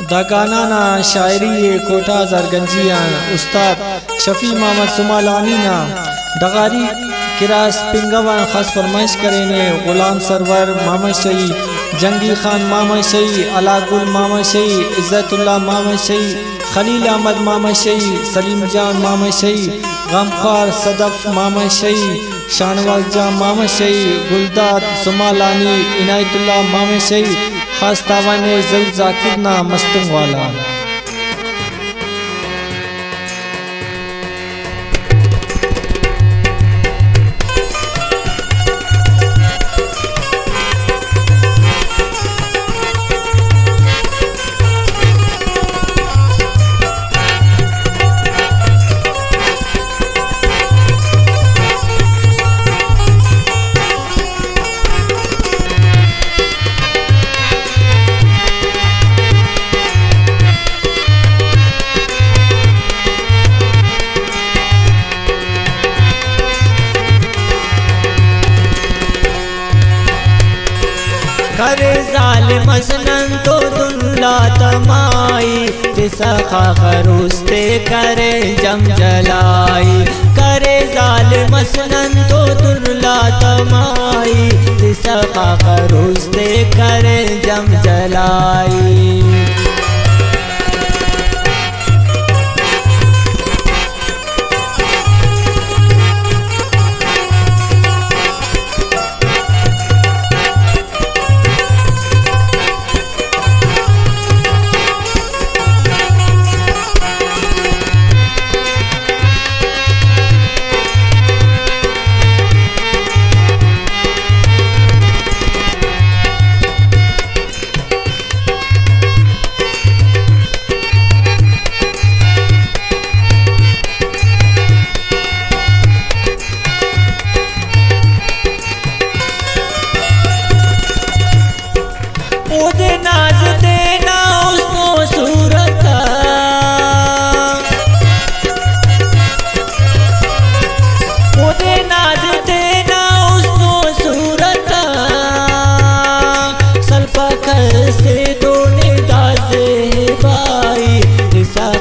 دا نا شاعری کوٹا زرگنجیاں استاد شفیع محمد سمالانی نا دغاری کراس پنگوان خاص فرمائش کرنے غلام سرور محمد شہی جنگی خان محمد شہی علا گل محمد عزت اللہ محمد شہی خلیل احمد محمد شہی سلیم جان محمد شہی غمخوار صدف محمد شہی شانواز جان محمد شہی گلداد سمالانی عنایت اللہ محمد شہی خاص تاوان زل کتنا نا مستنگ والا. ظالم تو دنلا تمائی تسخا خروستے کرے جم جلائی۔ کرے ظالم سنن تو دنلا تمائی تسخا خروستے کرے جم جلائی۔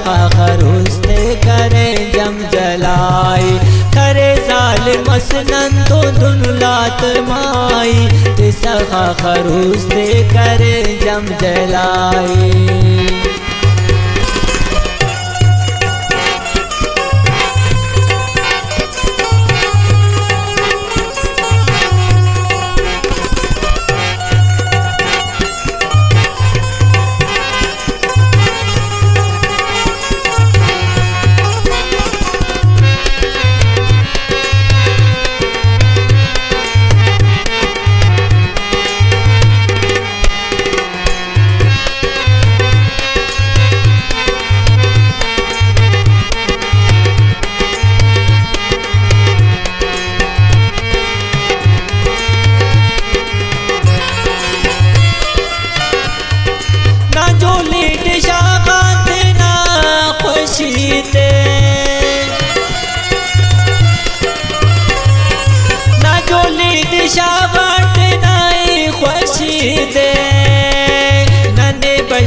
فخر حسن کرے جم جلائی، کرے ظالم اسنن تو دنلات مائی۔ تیسا فخر حسن کرے جم جلائی۔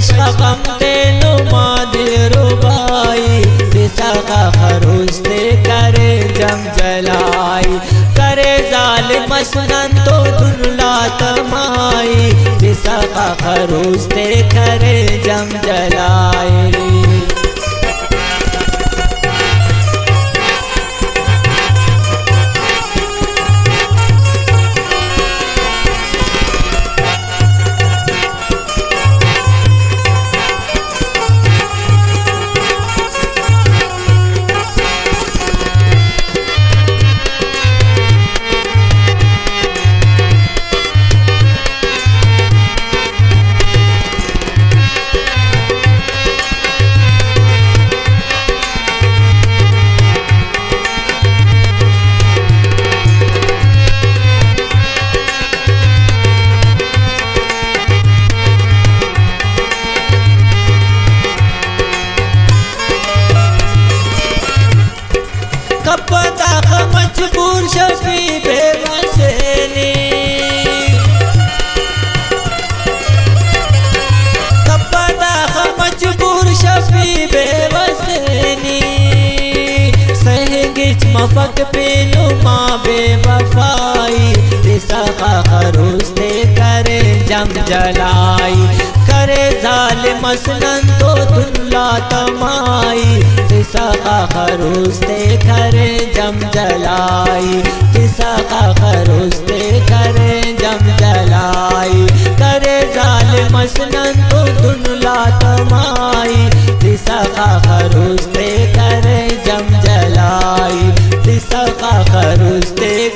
نے دے نما تے روبائی ماد ربائی دسا کا خروس کرے جم جلائی۔ کرے ظالم سنن تو دنلا تمائی دسا کا خروس دے کرے جم جلائی۔ کپتا مجبور شفی بے مسیلی کپتا مجبور شفی بے مسیلی سہگچ مفق پینو ماں بے وفائی۔ رسا خروس دے کر جم جلائی۔ کرے ظالم اسنن تو دنلا تمائی۔ رسخا خروس دے کرے جم جلائی۔ رسخا خروس دے کرے جم جلائی۔ کرے ظالم اسنن تو دنلا تمائی۔ رسخا خروس دے کرے جم جلائی۔ رسخا خروس دے